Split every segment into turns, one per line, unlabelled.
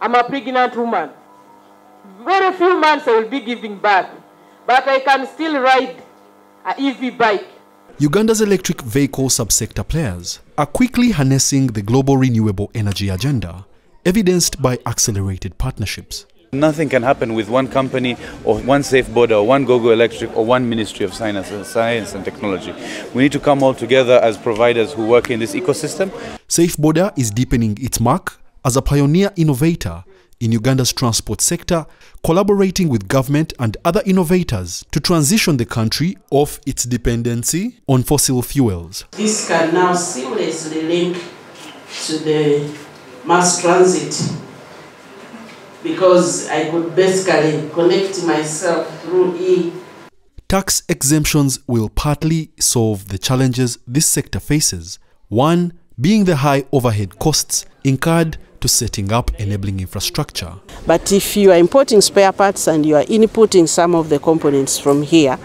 I'm a pregnant woman. Very few months I will be giving birth, but I can still ride a EV bike.
Uganda's electric vehicle subsector players are quickly harnessing the global renewable energy agenda, evidenced by accelerated partnerships.
Nothing can happen with one company or one SafeBoda or one Gogo Electric or one Ministry of Science, Science and Technology. We need to come all together as providers who work in this ecosystem.
SafeBoda is deepening its mark as a pioneer innovator in Uganda's transport sector, collaborating with government and other innovators to transition the country off its dependency on fossil fuels.
This can now seamlessly link to the mass transit because I could basically connect myself through E.
Tax exemptions will partly solve the challenges this sector faces. One being the high overhead costs incurred to setting up enabling infrastructure.
But if you are importing spare parts and you are inputting some of the components from here,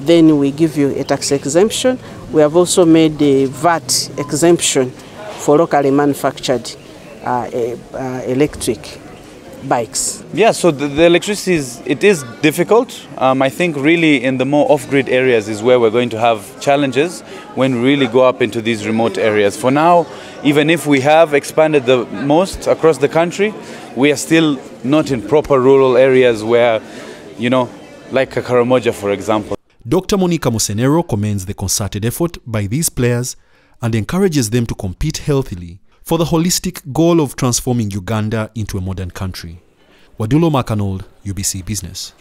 then we give you a tax exemption. We have also made a VAT exemption for locally manufactured uh, uh, electric bikes.
Yeah, so the, the electricity is it is difficult. Um, I think really in the more off-grid areas is where we're going to have challenges when we really go up into these remote areas. For now, even if we have expanded the most across the country, we are still not in proper rural areas where, you know, like Karamoja, for example.
Dr. Monica Musenero commends the concerted effort by these players and encourages them to compete healthily for the holistic goal of transforming Uganda into a modern country. Wadulo Mark Arnold, UBC Business.